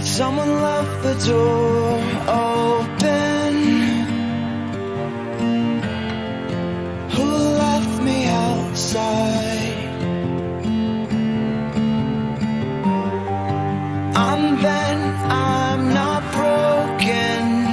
Someone left the door open Who left me outside? I'm bent, I'm not broken